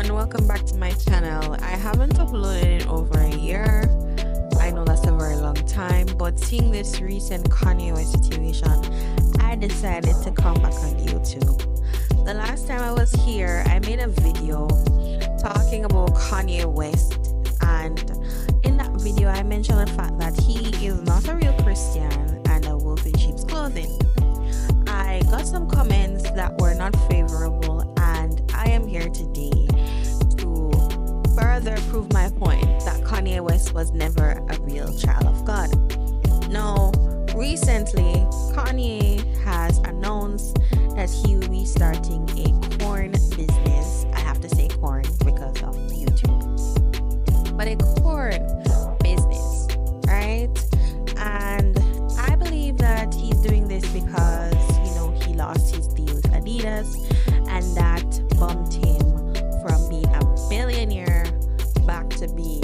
everyone, welcome back to my channel. I haven't uploaded in over a year. I know that's a very long time, but seeing this recent Kanye West situation, I decided to come back on YouTube. The last time I was here, I made a video talking about Kanye West, and in that video, I mentioned the fact that he is not a real Christian and a wolf in sheep's clothing. I got some comments that were not favorable and I am here today to further prove my point that Kanye West was never a real child of God. Now, recently, Kanye has announced that he will be starting a corn business. I have to say corn because of YouTube. But a to being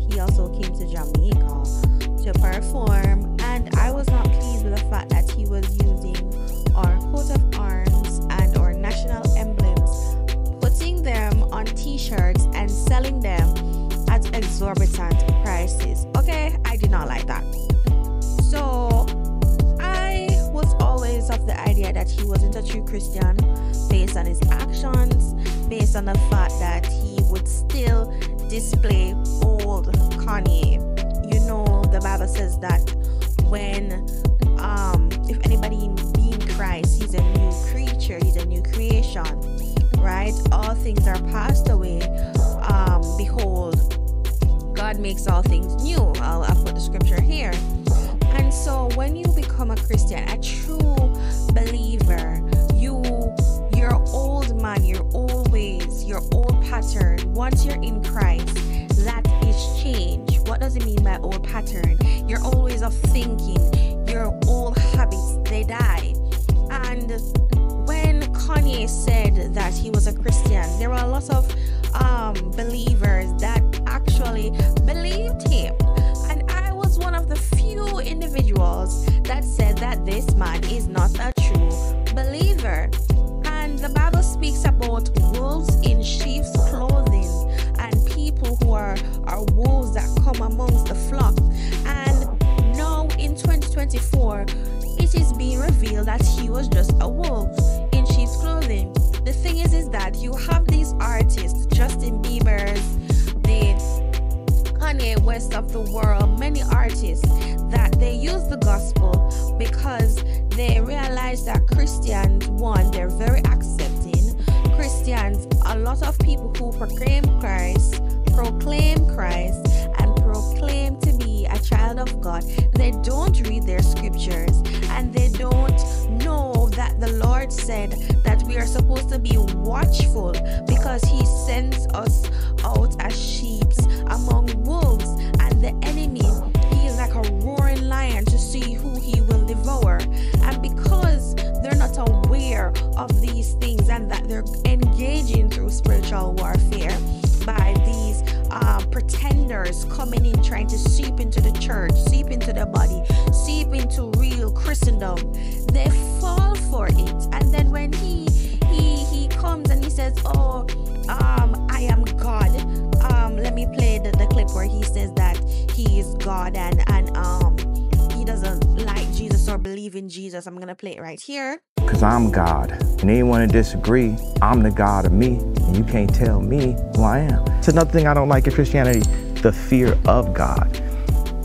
he also came to Jamaica to perform, and I was not pleased with the fact that he was using our coat of arms and our national emblems, putting them on t-shirts and selling them at exorbitant prices. Okay, I did not like that. So I was always of the idea that he wasn't a true Christian based on his actions, based on the fact that he would still display old Kanye. You know, the Bible says that when, um, if anybody be in Christ, he's a new creature, he's a new creation, right? All things are passed away. Um, behold, God makes all things new. I'll, I'll put the scripture here. And so when you become a Christian, a true believer, you your old man, your old ways, your old pattern, once you're in pattern? Your old ways of thinking, your old habits, they die. And when Kanye said that he was a Christian, there were a lot of um, believers that actually believed him. And I was one of the few individuals that said that this man is not a true believer. And the Bible speaks about wolves in sheep's clothing and people who are, are wolves that come amongst the flock. And 2024, it is being revealed that he was just a wolf in sheep's clothing. The thing is, is that you have these artists, Justin Bieber's, the Kanye West of the world, many artists that they use the gospel because they realize that Christians, one, they're very accepting. Christians, a lot of people who proclaim Christ, proclaim Christ, and proclaim to be a child of God, they don't read their scriptures and they don't know that the Lord said that we are supposed to be watchful because He sends us out as sheep among wolves and the enemy. He is like a roaring lion to see who he will devour. And because they're not aware of these things and that they're engaging through spiritual warfare pretenders coming in trying to seep into the church, seep into the body, seep into real Christendom, they fall for it. And then when he he he comes and he says, "Oh, um, I am God." Um, let me play the, the clip where he says that he is God and and um he doesn't like Jesus or believe in Jesus. I'm gonna play it right here. Cause I'm God. And anyone to disagree, I'm the God of me. And you can't tell me who I am. It's another thing I don't like in Christianity, the fear of God.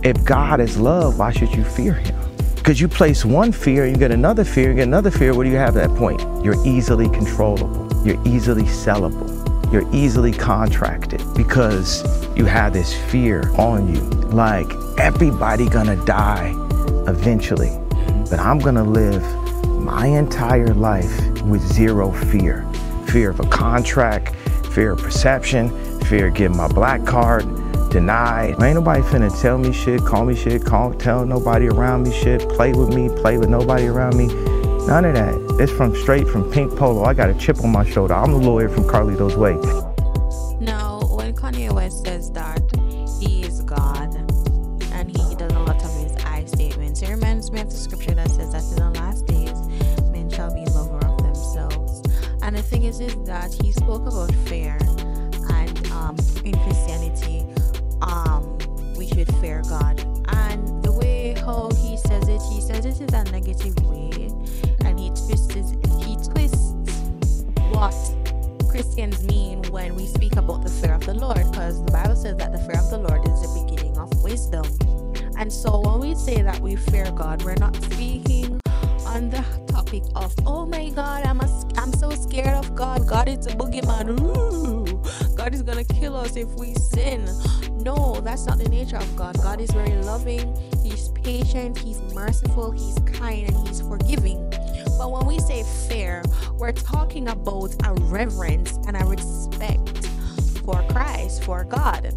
If God is love, why should you fear him? Because you place one fear, you get another fear, you get another fear, what do you have at that point? You're easily controllable. You're easily sellable. You're easily contracted because you have this fear on you. Like everybody gonna die eventually, but I'm gonna live my entire life with zero fear. fear of a contract, fear of perception, fear of getting my black card denied. Ain't nobody finna tell me shit, call me shit, call, tell nobody around me shit, play with me, play with nobody around me. None of that. It's from straight from Pink Polo. I got a chip on my shoulder. I'm the lawyer from Carlito's Way. God, we're not speaking on the topic of, oh my God, I'm a, I'm so scared of God. God is a boogeyman. Ooh, God is gonna kill us if we sin. No, that's not the nature of God. God is very loving. He's patient. He's merciful. He's kind, and He's forgiving. But when we say fear, we're talking about a reverence and a respect for Christ, for God.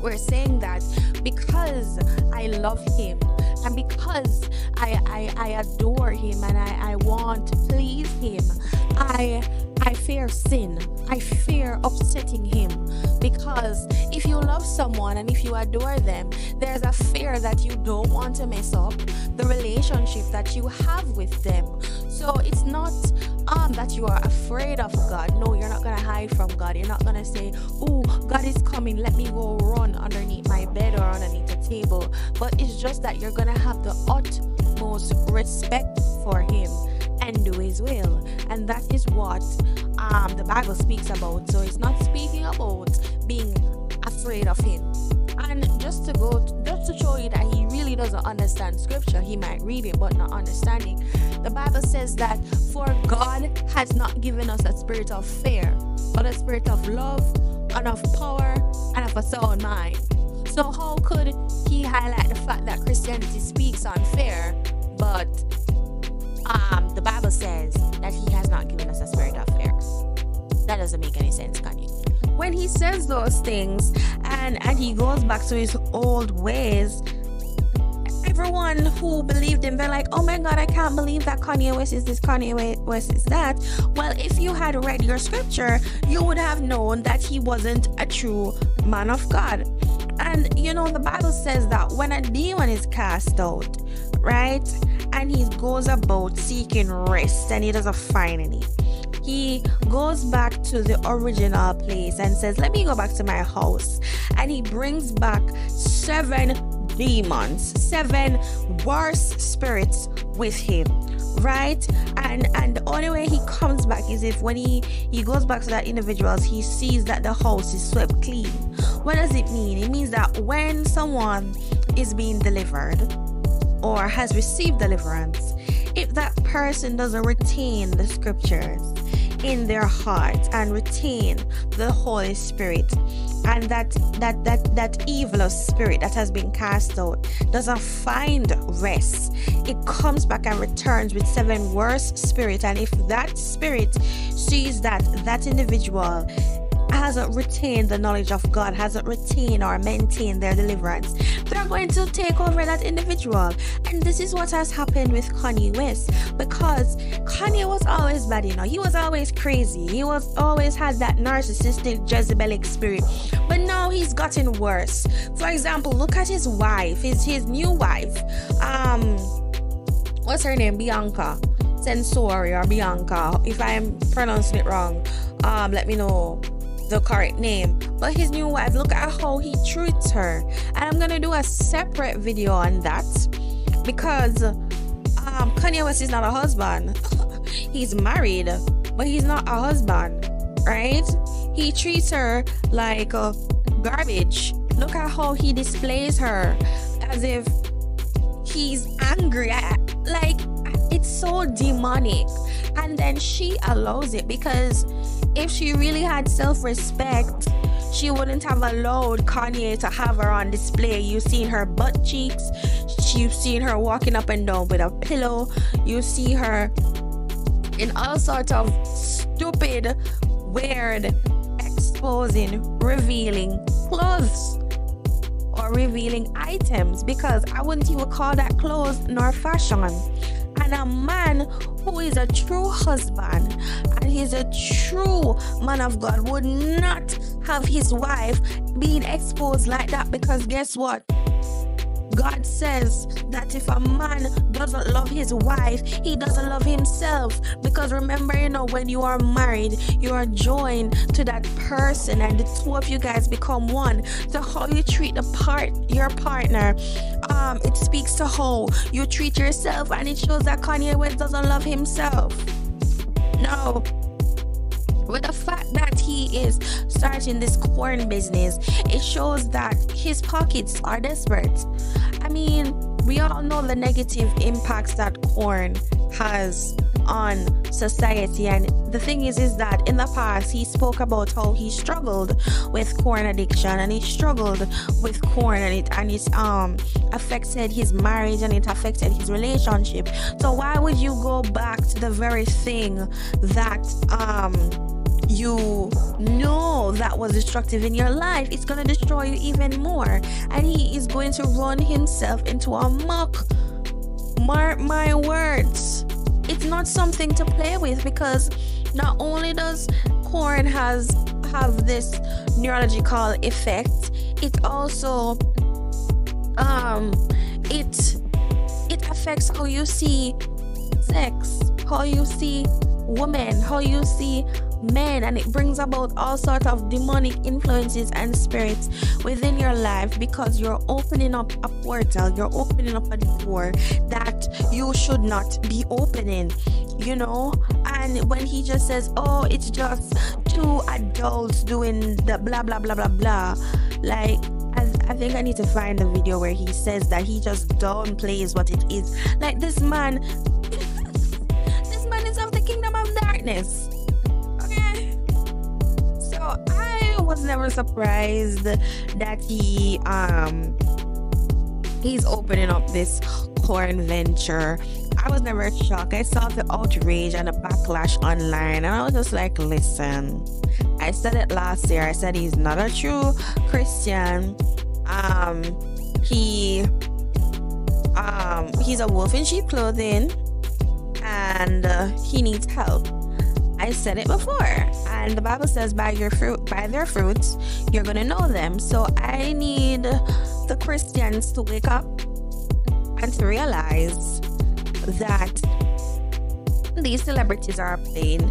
We're saying that because I love Him and because I, I, I adore Him and I, I want to please Him, I I fear sin. I fear upsetting him because if you love someone and if you adore them, there's a fear that you don't want to mess up the relationship that you have with them. So it's not um that you are afraid of God. No, you're not gonna hide from God. You're not gonna say, Oh, God is coming, let me go run underneath my bed or underneath the table. But it's just that you're gonna have the utmost respect for him and do his will. And that is what um, the Bible speaks about. So it's not speaking about being afraid of him. And just to go, just to show you that he really doesn't understand scripture, he might read it but not understanding. The Bible says that for God has not given us a spirit of fear, but a spirit of love and of power and of a sound mind. So how could he highlight the fact that Christianity speaks on fear, but um, the Bible says that He has not given us a spirit of fear. That doesn't make any sense, can you? When He says those things and and He goes back to His old ways, everyone who believed him, they're like, oh my god, I can't believe that Kanye West is this, Kanye West is that. Well, if you had read your scripture, you would have known that he wasn't a true man of God. And you know, the Bible says that when a demon is cast out, right? And he goes about seeking rest and he doesn't find any. He goes back to the original place and says, Let me go back to my house. And he brings back seven demons, seven worse spirits with him right? And and the only way he comes back is if when he he goes back to that individuals he sees that the house is swept clean. What does it mean? It means that when someone is being delivered or has received deliverance, if that person doesn't retain the scriptures in their heart and retain the Holy Spirit, and that that that that evil spirit that has been cast out doesn't find rest, it comes back and returns with seven worse spirit. And if that spirit sees that that individual hasn't retained the knowledge of God, hasn't retained or maintained their deliverance, they're going to take over that individual. And this is what has happened with Kanye West. Because Kanye was always bad, you know, he was always crazy, he was always had that narcissistic Jezebelic spirit, but now he's gotten worse. For example, look at his wife, his his new wife, um, what's her name, Bianca. Censori or Bianca, if I'm pronouncing it wrong, um, let me know the correct name. But his new wife, look at how he treats her. And I'm gonna do a separate video on that because um, Kanye West is not a husband. he's married, but he's not a husband, right? He treats her like uh, garbage. Look at how he displays her as if he's angry. Like it's so demonic. And then she allows it because if she really had self respect, she wouldn't have allowed Kanye to have her on display. You've seen her butt cheeks, you've seen her walking up and down with a pillow, you see her in all sorts of stupid, weird, exposing, revealing clothes or revealing items because I wouldn't even call that clothes nor fashion. And a man who is a true husband and he's a true man of God would not have his wife being exposed like that because guess what? God says that if a man doesn't love his wife, he doesn't love himself. Because remember, you know, when you are married, you are joined to that person, and the two of you guys become one. So how you treat the part your partner, um, it speaks to how you treat yourself, and it shows that Kanye West doesn't love himself. No, with the fact that he is starting this corn business, it shows that his pockets are desperate. I mean, we all know the negative impacts that corn has on society and the thing is is that in the past he spoke about how he struggled with corn addiction and he struggled with corn and it and it um affected his marriage and it affected his relationship so why would you go back to the very thing that um you know that was destructive in your life, it's going to destroy you even more. And he is going to run himself into a muck. Mark my words. It's not something to play with because not only does corn has have this neurological effect, it also um it it affects how you see sex, how you see women, how you see men and it brings about all sorts of demonic influences and spirits within your life because you're opening up a portal you're opening up a door that you should not be opening you know and when he just says oh it's just two adults doing the blah blah blah blah blah like I think I need to find the video where he says that he just downplays what it is. Like this man, this man is of the kingdom of darkness. Was never surprised that he um he's opening up this corn venture. I was never shocked. I saw the outrage and the backlash online, and I was just like, listen. I said it last year. I said he's not a true Christian. Um, he um he's a wolf in sheep clothing, and uh, he needs help. I said it before. And the Bible says, by your fruit, by their fruits, you're gonna know them. So I need the Christians to wake up and to realize that these celebrities are playing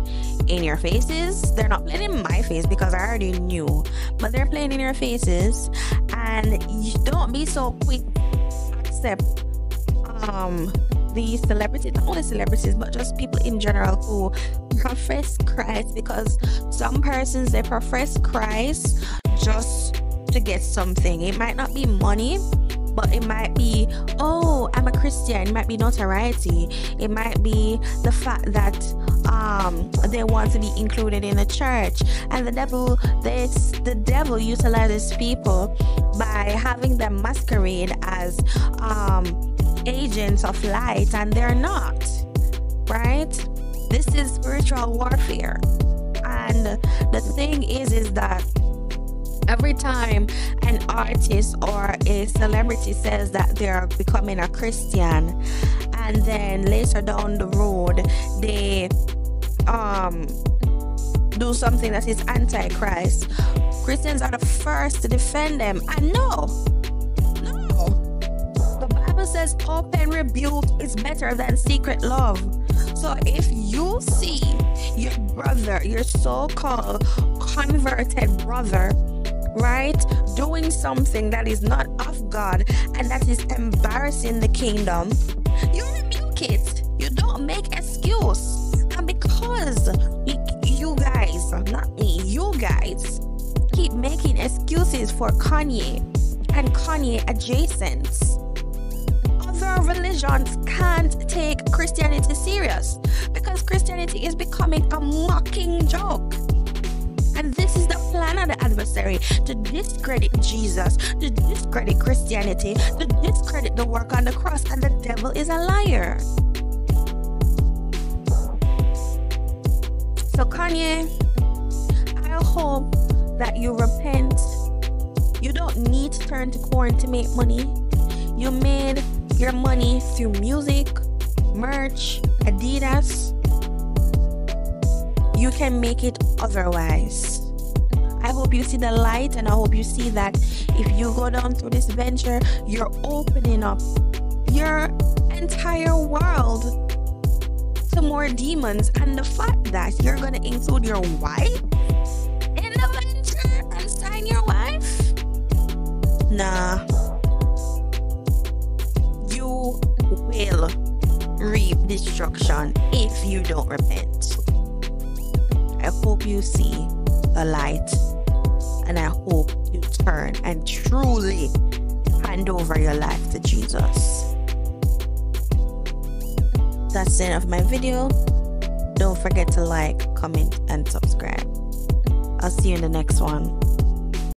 in your faces. They're not playing in my face because I already knew, but they're playing in your faces. And you don't be so quick accept um these celebrities, not only celebrities, but just people in general who profess Christ because some persons they profess Christ just to get something. It might not be money, but it might be, oh, I'm a Christian. It might be notoriety. It might be the fact that um, they want to be included in a church. And the devil, this the devil utilizes people by having them masquerade as um, agents of light and they're not, right? This is spiritual warfare. And the thing is, is that every time an artist or a celebrity says that they're becoming a Christian, and then later down the road they um do something that is antichrist, Christians are the first to defend them. And no, says open rebuke is better than secret love. So if you see your brother, your so called converted brother, right, doing something that is not of God and that is embarrassing the kingdom, you rebuke it. You don't make excuse. And because you guys, not me, you guys keep making excuses for Kanye and Kanye adjacent other religions can't take Christianity serious because Christianity is becoming a mocking joke. And this is the plan of the adversary to discredit Jesus, to discredit Christianity, to discredit the work on the cross, and the devil is a liar. So, Kanye, I hope that you repent. You don't need to turn to porn to make money. You made your money through music, merch, Adidas. You can make it otherwise. I hope you see the light and I hope you see that if you go down through this venture, you're opening up your entire world to more demons. And the fact that you're going to include your wife in the venture and sign your wife? Nah. You don't repent. I hope you see the light and I hope you turn and truly hand over your life to Jesus. That's the end of my video. Don't forget to like, comment, and subscribe. I'll see you in the next one.